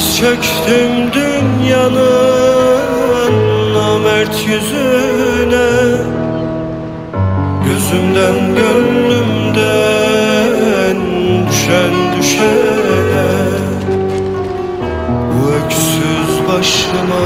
Diz çöktüm dünyanın Namert yüzüne. Gözümden gönlümden Düşen düşene. Bu öksüz başıma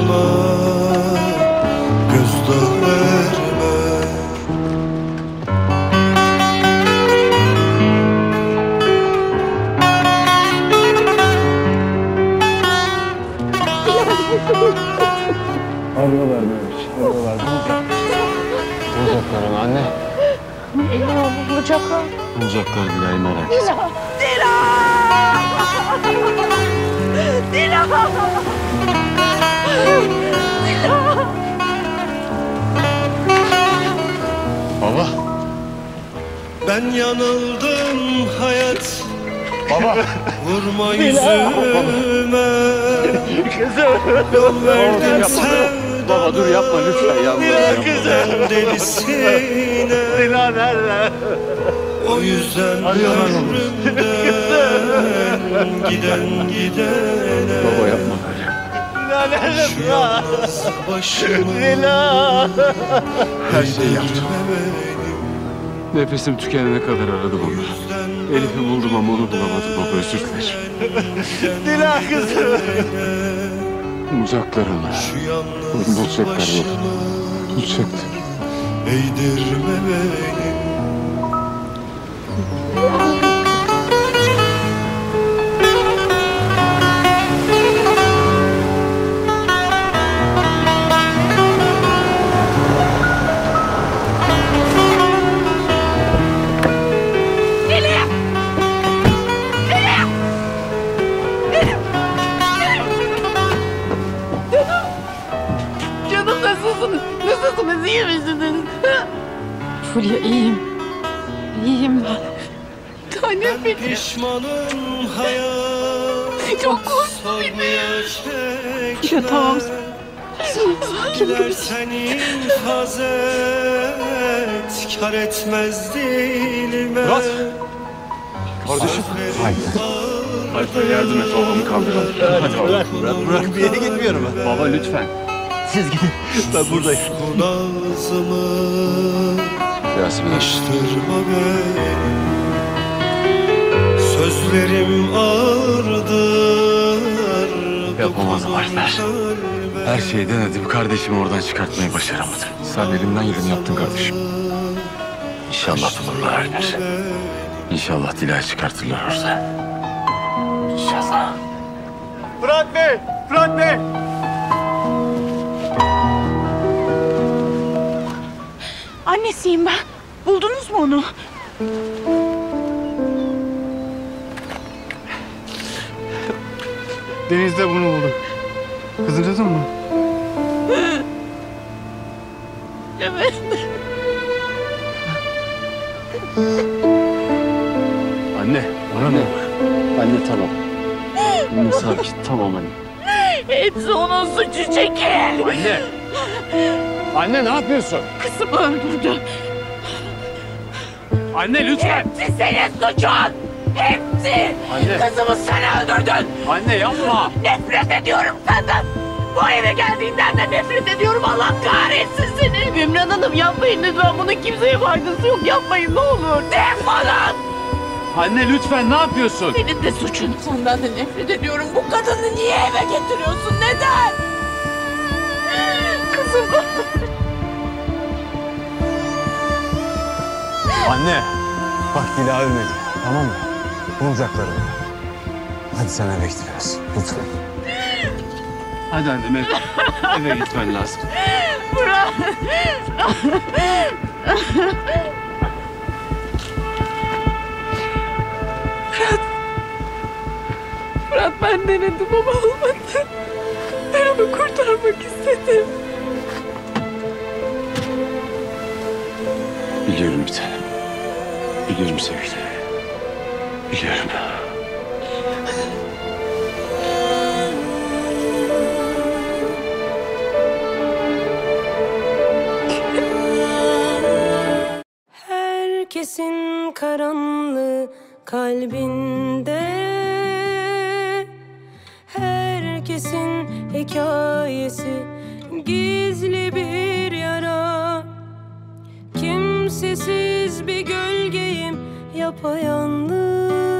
başıma Gözdağı verme Arıyorlar Mehmet. Arıyorlar. Bulacak. Bulacaklar onu anne. Bulacaklar. Bulacaklar Dilay merak etme. Ben yanıldım hayat Baba. Vurma yüzüme Yol verdin sevdana Baba dur yapma lütfen yapma. Ben delisine Dila nerede? O yüzden ömrümden Giden gidene Baba yapma böyle. Dila ya? yalnız başımı Dila. Her şeyi yaptım. Nefesim tükenene kadar aradım onu. Elif'i buldum ama onu bulamadım baba özür dilerim. Dila kızım. Onu. Şu yalnız Bulacaklar baba. Bulacaklar. Eğdirme beni Fulya iyiyim. İyiyim ben. Tanem Ben benim. pişmanım hayat Çok korktum. Ya tamam. Dilersen infaz et Kar etmez dilime Murat! Kardeşim. Haydi. Haydi yardım et babamı kaldıralım. Hadi baba. Bırak, bırak, bırak. Bir yere gitmiyorum ben. Baba lütfen. Siz gidin. Ben buradayım. Yasemin aç. Açtırma beni Sözlerim ağırdır Yapamadım Alper. Her şeyi denedim. Kardeşimi oradan çıkartmayı başaramadım. Sen elinden geleni yaptın kardeşim. İnşallah bulurlar Alper. İnşallah Dila'yı çıkartırlar orada. İnşallah. Fırat Bey! Fırat Bey! Annesiyim ben. Buldunuz mu onu? Denizde bunu buldum. Kızınızın mı? Evet. Anne. Bana ne? Anne tamam. Anne sakin. Tamam anne. Hepsi onun suçu çekil. Anne. Anne ne yapıyorsun? Kızımı öldürdü. Anne lütfen. Hepsi senin suçun. Hepsi. Anne. Kızımı sen öldürdün. Anne yapma. Nefret ediyorum senden. Bu eve geldiğinden de nefret ediyorum. Allah kahretsin seni. Ümran Hanım yapmayın lütfen. Bunun kimseye faydası yok. Yapmayın ne olur. Defolun. Anne lütfen ne yapıyorsun? Senin de suçun. Senden de nefret ediyorum. Bu kadını niye eve getiriyorsun? Neden? Kızım. Anne. Bak Dila ölmedi. Tamam mı? Bulacaklar onu. Hadi sen eve git biraz. Lütfen. Hadi annem eve, eve gitmen lazım. Bırak. Fırat. Fırat ben denedim ama olmadı. Onu kurtarmak istedim. Biliyorum bir tanem. Biliyorum sevgilim. Biliyorum. Herkesin karanlığı kalbinde Herkesin hikayesi gizli bir yara. Kimsesiz bir gölgeyim yapayalnız